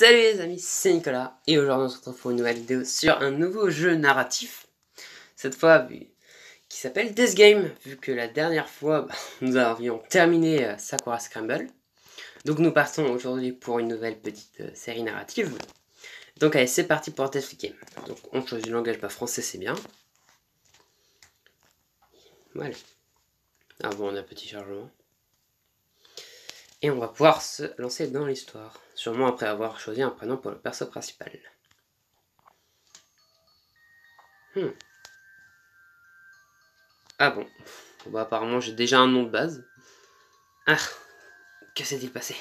Salut les amis, c'est Nicolas et aujourd'hui on se retrouve pour une nouvelle vidéo sur un nouveau jeu narratif. Cette fois qui s'appelle Death Game, vu que la dernière fois bah, nous avions terminé euh, Sakura Scramble. Donc nous partons aujourd'hui pour une nouvelle petite euh, série narrative. Donc allez, c'est parti pour Death Game. Donc on choisit le langage pas français, c'est bien. Voilà. Ah bon, on a un petit chargement. Et on va pouvoir se lancer dans l'histoire, sûrement après avoir choisi un prénom pour le perso principal. Hmm. Ah bon, bah apparemment j'ai déjà un nom de base. Ah, que s'est-il passé?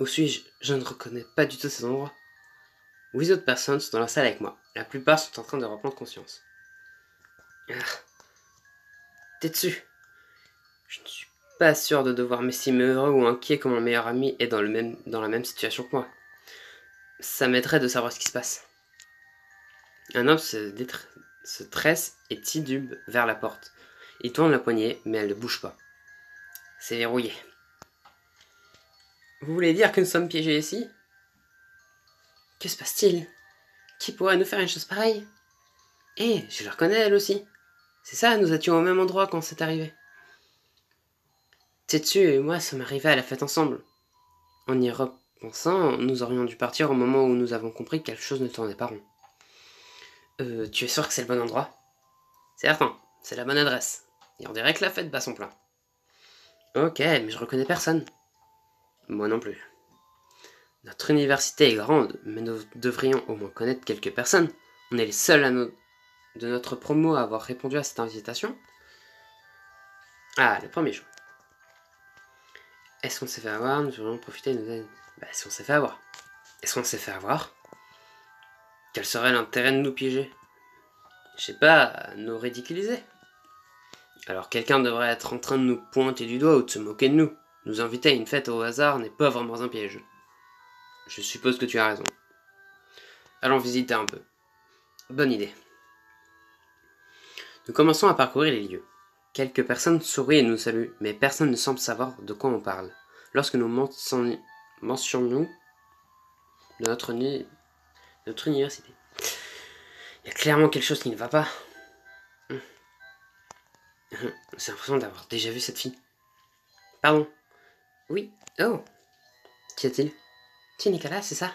Où suis-je? Je ne reconnais pas du tout ces endroits. Huit autres personnes sont dans la salle avec moi. La plupart sont en train de reprendre conscience. Ah. T'es dessus je ne suis pas sûr de devoir m'estimer heureux ou inquiet quand mon meilleur ami est dans, le la même situation que moi. Ça m'aiderait de savoir ce qui se passe. Un homme se, se tresse et titube vers la porte. Il tourne la poignée, mais elle ne bouge pas. C'est verrouillé. Vous voulez dire que nous sommes piégés ici? Que se passe-t-il? Qui pourrait nous faire une chose pareille? Eh, je la reconnais elle aussi. C'est ça, nous étions au même endroit quand c'est arrivé. Tetsu et moi sommes arrivés à la fête ensemble. En y repensant, nous aurions dû partir au moment où nous avons compris que quelque chose ne tournait pas rond. Euh, tu es sûr que c'est le bon endroit? Certain, c'est la bonne adresse. Et on dirait que la fête bat son plein. Ok, mais je reconnais personne. Moi non plus. Notre université est grande, mais nous devrions au moins connaître quelques personnes. On est les seuls de notre promo à avoir répondu à cette invitation. Ah, le premier jour. Est-ce qu'on s'est fait avoir Nous devrions profiter de. Bah, si on s'est fait avoir. Est-ce qu'on s'est fait avoir Quel serait l'intérêt de nous piéger? Je sais pas, nous ridiculiser. Alors quelqu'un devrait être en train de nous pointer du doigt ou de se moquer de nous. Nous inviter à une fête au hasard n'est pas vraiment un piège. Je suppose que tu as raison. Allons visiter un peu. Bonne idée. Nous commençons à parcourir les lieux. Quelques personnes sourient et nous saluent, mais personne ne semble savoir de quoi on parle. Lorsque nous mentionnons de notre, université, il y a clairement quelque chose qui ne va pas. Hum. C'est l'impression d'avoir déjà vu cette fille. Pardon. Oui. Oh. Qu'y a-t-il? Tu Nicolas, c'est ça?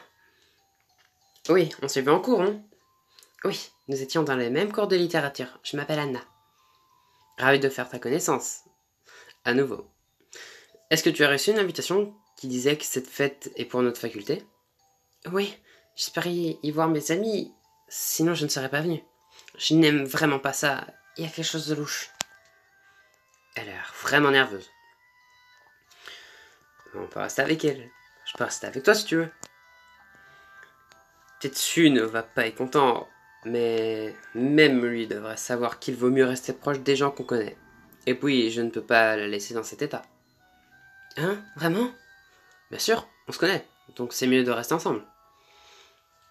Oui, on s'est vu en cours, hein Oui, nous étions dans les mêmes cours de littérature. Je m'appelle Anna. Ravi de faire ta connaissance. À nouveau. Est-ce que tu as reçu une invitation qui disait que cette fête est pour notre faculté? Oui, j'espérais y voir mes amis, sinon je ne serais pas venu. Je n'aime vraiment pas ça, il y a quelque chose de louche. Elle a l'air vraiment nerveuse. On peut rester avec elle. Je peux rester avec toi si tu veux. Tetsu ne va pas être content. Mais même lui devrait savoir qu'il vaut mieux rester proche des gens qu'on connaît. Et puis, je ne peux pas la laisser dans cet état. Hein? Vraiment? Bien sûr, on se connaît, donc c'est mieux de rester ensemble.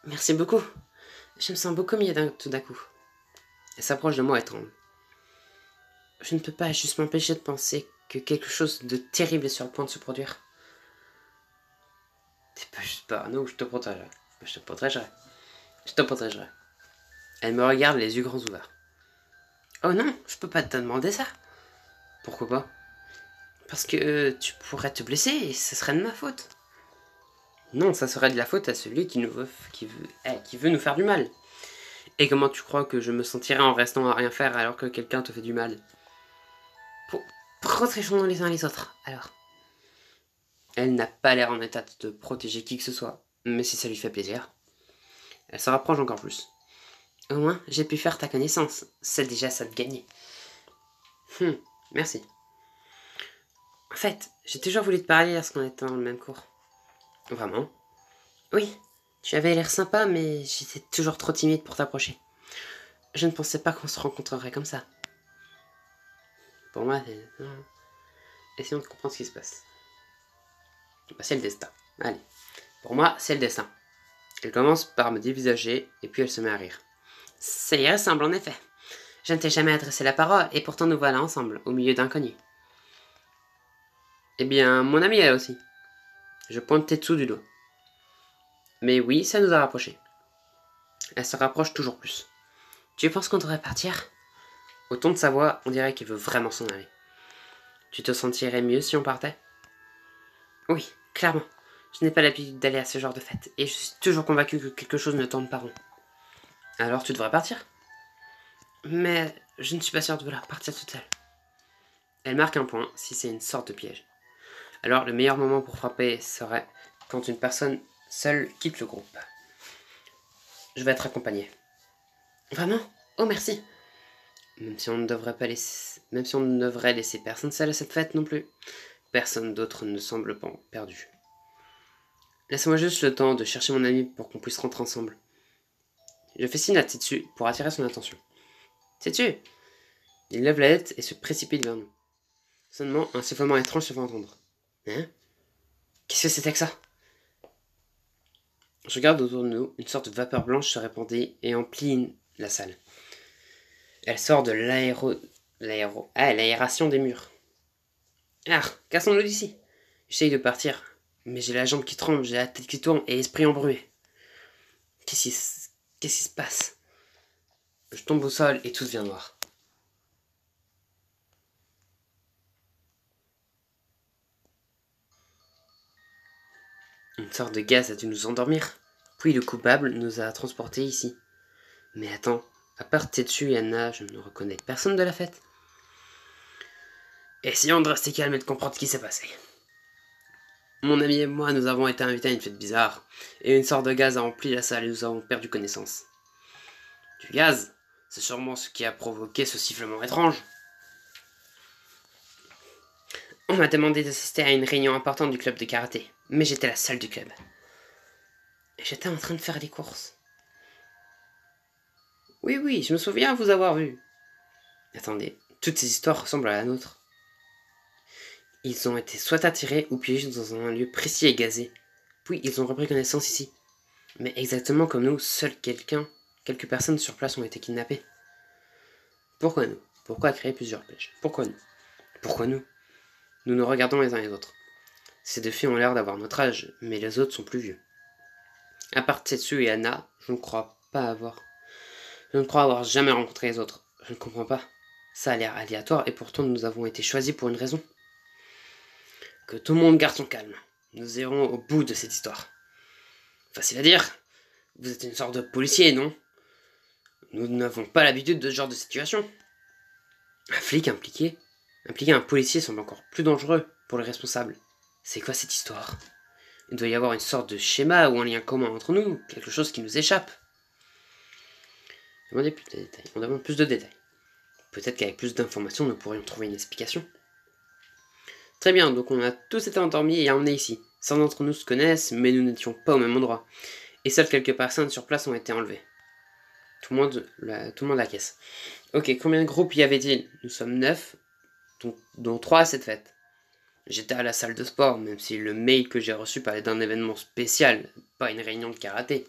Merci beaucoup. Je me sens beaucoup mieux tout d'un coup. Elle s'approche de moi et. Je ne peux pas juste m'empêcher de penser que quelque chose de terrible est sur le point de se produire. T'es pas juste je te protégerai. Je te protégerai. Je te protégerai. Elle me regarde les yeux grands ouverts. Oh non, je peux pas te demander ça. Pourquoi pas? Parce que euh, tu pourrais te blesser et ce serait de ma faute. Non, ça serait de la faute à celui qui, nous veut, qui, veut, eh, veut nous faire du mal. Et comment tu crois que je me sentirais en restant à rien faire alors que quelqu'un te fait du mal? Pour... Protégeons les uns les autres, alors. Elle n'a pas l'air en état de protéger qui que ce soit, mais si ça lui fait plaisir. Elle se rapproche encore plus. Au moins, j'ai pu faire ta connaissance. C'est déjà ça de gagner. Hum, merci. En fait, j'ai toujours voulu te parler lorsqu'on était dans le même cours. Vraiment Oui, tu avais l'air sympa, mais j'étais toujours trop timide pour t'approcher. Je ne pensais pas qu'on se rencontrerait comme ça. Pour moi, essayons de comprendre ce qui se passe. Bah, c'est le destin. Allez. Pour moi, c'est le destin. Elle commence par me dévisager, et puis elle se met à rire. Ça y ressemble en effet. Je ne t'ai jamais adressé la parole, et pourtant nous voilà ensemble, au milieu d'inconnus. Eh bien, mon ami elle aussi. Je pointe Tetsu du doigt. Mais oui, ça nous a rapprochés. Elle se rapproche toujours plus. Tu penses qu'on devrait partir? Au ton de sa voix, on dirait qu'il veut vraiment s'en aller. Tu te sentirais mieux si on partait? Oui, clairement. Je n'ai pas l'habitude d'aller à ce genre de fête, et je suis toujours convaincu que quelque chose ne tourne pas rond. Alors tu devrais partir Mais je ne suis pas sûre de vouloir partir toute seule. Elle marque un point si c'est une sorte de piège. Alors le meilleur moment pour frapper serait quand une personne seule quitte le groupe. Je vais être accompagné. Vraiment? Oh merci Même si on ne devrait pas laisser... Laisser personne seul à cette fête non plus. Personne d'autre ne semble pas perdu. Laisse-moi juste le temps de chercher mon ami pour qu'on puisse rentrer ensemble. Je fais signe à Tetsu pour attirer son attention. Tetsu Il lève la tête et se précipite vers nous. Seulement, un sifflement étrange se fait entendre. Hein? Qu'est-ce que c'était que ça? Je regarde autour de nous, une sorte de vapeur blanche se répandit et emplit la salle. Elle sort de l'aéro... l'aéro... Ah, l'aération des murs. Ah, cassons-nous d'ici. J'essaye de partir, mais j'ai la jambe qui tremble, j'ai la tête qui tourne et l'esprit embrouillé. Qu'est-ce qui, Qu'est-ce qui se passe? Je tombe au sol et tout devient noir. Une sorte de gaz a dû nous endormir, puis le coupable nous a transportés ici. Mais attends, à part Tetsu et Anna, je ne reconnais personne de la fête. Essayons de rester calme et de comprendre ce qui s'est passé. Mon ami et moi, nous avons été invités à une fête bizarre, et une sorte de gaz a rempli la salle et nous avons perdu connaissance. Du gaz C'est sûrement ce qui a provoqué ce sifflement étrange. On m'a demandé d'assister à une réunion importante du club de karaté, mais j'étais la seule du club. Et j'étais en train de faire des courses. Oui, oui, je me souviens vous avoir vu. Attendez, toutes ces histoires ressemblent à la nôtre. Ils ont été soit attirés ou piégés dans un lieu précis et gazé. Puis ils ont repris connaissance ici. Mais exactement comme nous, seul quelqu'un, quelques personnes sur place ont été kidnappées. Pourquoi nous? Pourquoi créer plusieurs pièges? Pourquoi nous? Pourquoi nous? Nous nous regardons les uns les autres. Ces deux filles ont l'air d'avoir notre âge, mais les autres sont plus vieux. À part Tetsu et Anna, je ne crois pas avoir. Je ne crois avoir jamais rencontré les autres. Je ne comprends pas. Ça a l'air aléatoire et pourtant nous avons été choisis pour une raison. Que tout le monde garde son calme. Nous irons au bout de cette histoire. Facile à dire. Vous êtes une sorte de policier, non? Nous n'avons pas l'habitude de ce genre de situation. Un flic impliqué Impliquer un policier semble encore plus dangereux pour le responsable. C'est quoi cette histoire? Il doit y avoir une sorte de schéma ou un lien commun entre nous, quelque chose qui nous échappe. Demandez plus de détails. On demande plus de détails. Peut-être qu'avec plus d'informations, nous pourrions trouver une explication. Très bien, donc on a tous été endormis et emmenés ici. Certains d'entre nous se connaissent, mais nous n'étions pas au même endroit. Et seules quelques personnes sur place ont été enlevées. Tout le monde, la, monde caisse. Ok, combien de groupes y avait-il? Nous sommes neuf, dont, trois à cette fête. J'étais à la salle de sport, même si le mail que j'ai reçu parlait d'un événement spécial, pas une réunion de karaté.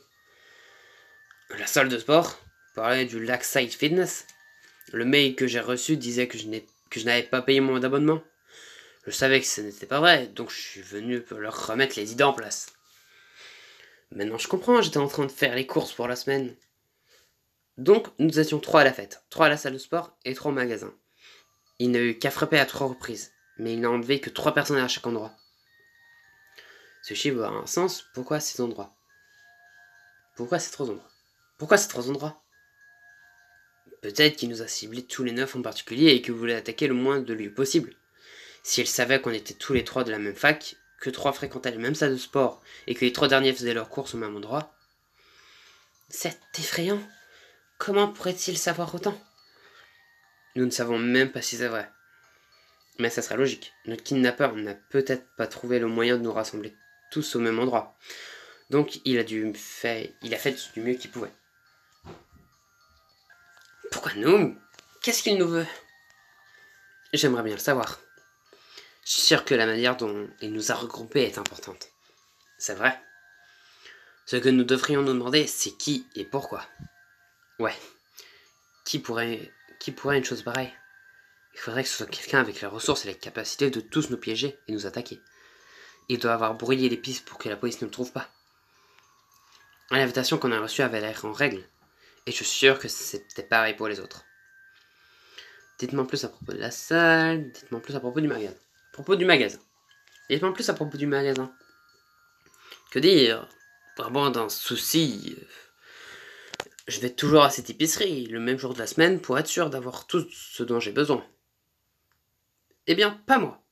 La salle de sport parlait du Lakeside Fitness. Le mail que j'ai reçu disait que je n'avais pas payé mon abonnement. Je savais que ce n'était pas vrai, donc je suis venu pour leur remettre les idées en place. Maintenant je comprends, j'étais en train de faire les courses pour la semaine. Donc nous étions trois à la fête, trois à la salle de sport et trois au magasin. Il n'a eu qu'à frapper à trois reprises, mais il n'a enlevé que trois personnes à chaque endroit. Ce chiffre a un sens, pourquoi ces endroits? Pourquoi ces trois endroits? Pourquoi ces trois endroits? Peut-être qu'il nous a ciblés tous les neuf en particulier et qu'il voulait attaquer le moins de lieux possible. Si elle savait qu'on était tous les trois de la même fac, que trois fréquentaient la même salle de sport et que les trois derniers faisaient leurs courses au même endroit. C'est effrayant. Comment pourrait-il savoir autant? Nous ne savons même pas si c'est vrai. Mais ça serait logique. Notre kidnappeur n'a peut-être pas trouvé le moyen de nous rassembler tous au même endroit. Donc il a dû fait, il a fait du mieux qu'il pouvait. Pourquoi nous? Qu'est-ce qu'il nous veut? J'aimerais bien le savoir. Je suis sûr que la manière dont il nous a regroupés est importante. C'est vrai. Ce que nous devrions nous demander, c'est qui et pourquoi. Ouais. Qui pourrait, qui pourrait une chose pareille? Il faudrait que ce soit quelqu'un avec les ressources et la capacité de tous nous piéger et nous attaquer. Il doit avoir brouillé les pistes pour que la police ne le trouve pas. L'invitation qu'on a reçue avait l'air en règle, et je suis sûr que c'était pareil pour les autres. Dites-moi plus à propos de la salle, dites-moi plus à propos du magasin. Propos du magasin. Dites-moi plus à propos du magasin. Que dire? Vraiment d'un souci. Je vais toujours à cette épicerie, le même jour de la semaine, pour être sûr d'avoir tout ce dont j'ai besoin. Eh bien, pas moi.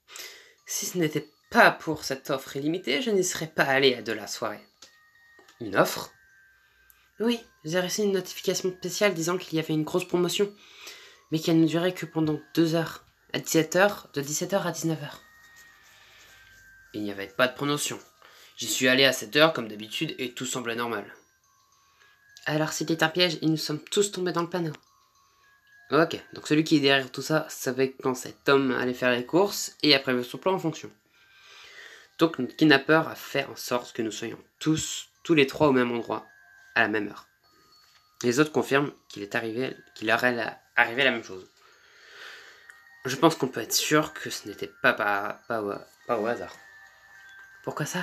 Si ce n'était pas pour cette offre illimitée, je n'y serais pas allé à de la soirée. Une offre? Oui, j'ai reçu une notification spéciale disant qu'il y avait une grosse promotion, mais qu'elle ne durait que pendant deux heures, à 17h, de 17h à 19h. Il n'y avait pas de promotion. J'y suis allé à cette heure comme d'habitude et tout semblait normal. Alors c'était un piège et nous sommes tous tombés dans le panneau. Ok, donc celui qui est derrière tout ça savait quand cet homme allait faire les courses et a prévu son plan en fonction. Donc notre kidnappeur a fait en sorte que nous soyons tous, tous les trois au même endroit, à la même heure. Les autres confirment qu'il est arrivé, qu'il aurait arrivé la même chose. Je pense qu'on peut être sûr que ce n'était pas, pas, pas au hasard. Pourquoi ça?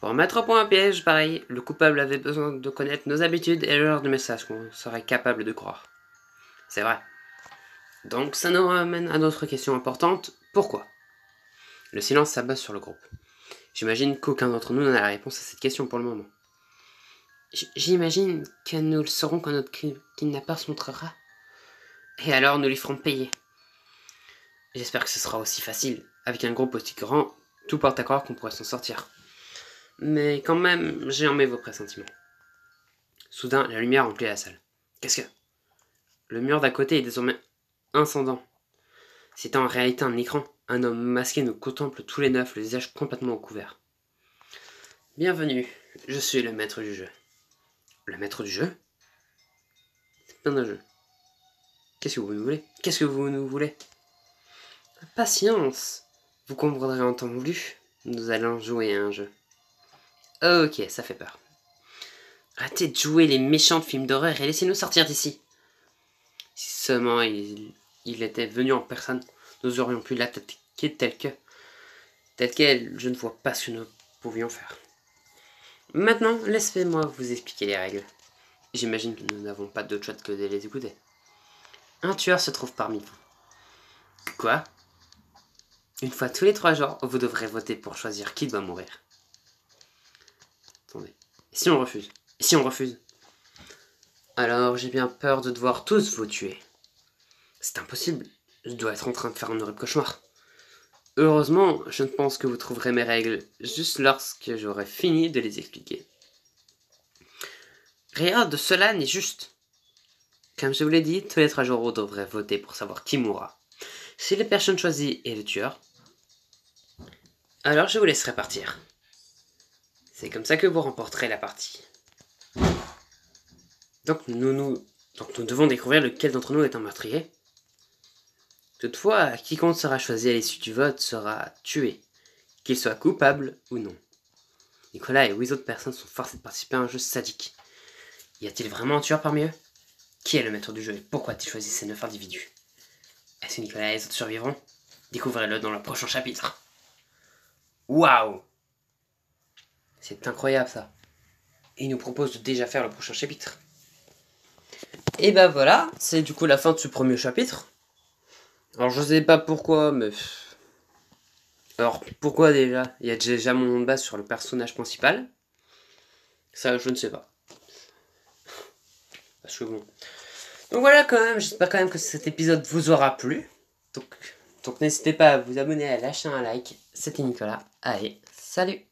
Pour mettre au point un piège, pareil, le coupable avait besoin de connaître nos habitudes et le genre de message qu'on serait capable de croire. C'est vrai. Donc ça nous ramène à notre question importante, pourquoi? Le silence s'abat sur le groupe. J'imagine qu'aucun d'entre nous n'a la réponse à cette question pour le moment. J'imagine que nous le saurons quand notre kidnappeur se montrera. Et alors nous lui ferons payer. J'espère que ce sera aussi facile. Avec un groupe aussi grand, tout porte à croire qu'on pourrait s'en sortir. Mais quand même, j'ai aimé vos pressentiments. Soudain, la lumière remplit la salle. Qu'est-ce que... Le mur d'à côté est désormais incendant. C'est en réalité un écran. Un homme masqué nous contemple tous les neuf, le visage complètement couvert. Bienvenue, je suis le maître du jeu. Le maître du jeu? C'est pas un jeu. Qu'est-ce que vous nous voulez? Qu'est-ce que vous nous voulez? Patience Vous comprendrez en temps voulu. Nous allons jouer à un jeu. Ok, ça fait peur. Arrêtez de jouer les méchants films d'horreur et laissez-nous sortir d'ici. Si seulement il, était venu en personne, nous aurions pu l'attaquer tel que. Tel quel, je ne vois pas ce que nous pouvions faire. Maintenant, laissez-moi vous expliquer les règles. J'imagine que nous n'avons pas d'autre choix que de les écouter. Un tueur se trouve parmi vous. Quoi? Une fois tous les trois jours, vous devrez voter pour choisir qui doit mourir. Attendez. Et si on refuse? Et si on refuse? Alors j'ai bien peur de devoir tous vous tuer. C'est impossible. Je dois être en train de faire un horrible cauchemar. Heureusement, je ne pense que vous trouverez mes règles juste lorsque j'aurai fini de les expliquer. Rien de cela n'est juste. Comme je vous l'ai dit, tous les trois jours, vous devrez voter pour savoir qui mourra. Si la personne choisie est le tueur, alors je vous laisserai partir. C'est comme ça que vous remporterez la partie. Donc nous, donc nous devons découvrir lequel d'entre nous est un meurtrier. Toutefois, quiconque sera choisi à l'issue du vote sera tué, qu'il soit coupable ou non. Nicolas et huit autres personnes sont forcées de participer à un jeu sadique. Y a-t-il vraiment un tueur parmi eux? Qui est le maître du jeu et pourquoi a-t-il choisi ces neuf individus? Est-ce que Nicolas et les autres survivront? Découvrez-le dans le prochain chapitre. Waouh c'est incroyable ça. Et il nous propose de déjà faire le prochain chapitre. Et ben voilà, c'est du coup la fin de ce premier chapitre. Alors je sais pas pourquoi, mais... Alors pourquoi déjà? Il y a déjà mon base sur le personnage principal. Ça, je ne sais pas. Parce que bon. Donc voilà quand même, j'espère quand même que cet épisode vous aura plu. Donc, donc n'hésitez pas à vous abonner, à lâcher un like. C'était Nicolas. Allez, salut